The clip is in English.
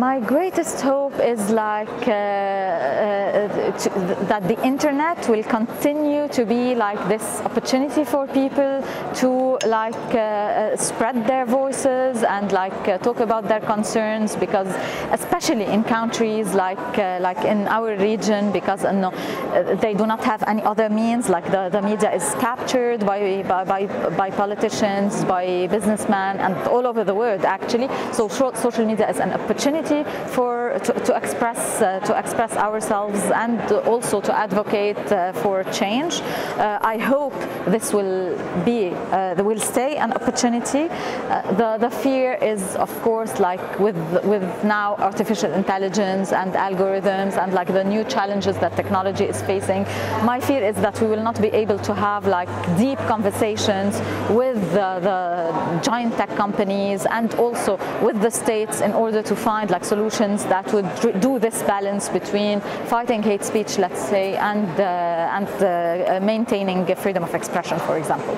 my greatest hope is like uh, uh, to, that the internet will continue to be like this opportunity for people to like uh, spread their voices and like uh, talk about their concerns because especially in countries like uh, like in our region because uh, no, they do not have any other means. Like the, the media is captured by, by, by, by politicians by businessmen and all over the world actually. So social media is an opportunity for to, to express uh, to express ourselves and also to advocate uh, for change. Uh, I hope this will be will stay an opportunity. the the fear is of course like with with now artificial intelligence and algorithms and like the new challenges that technology is facing. My fear is that we will not be able to have like deep conversations with the, the giant tech companies and also with the states in order to find like solutions that would do this balance between fighting hate speech, let's say, and, uh, and uh, maintaining freedom of expression, for example.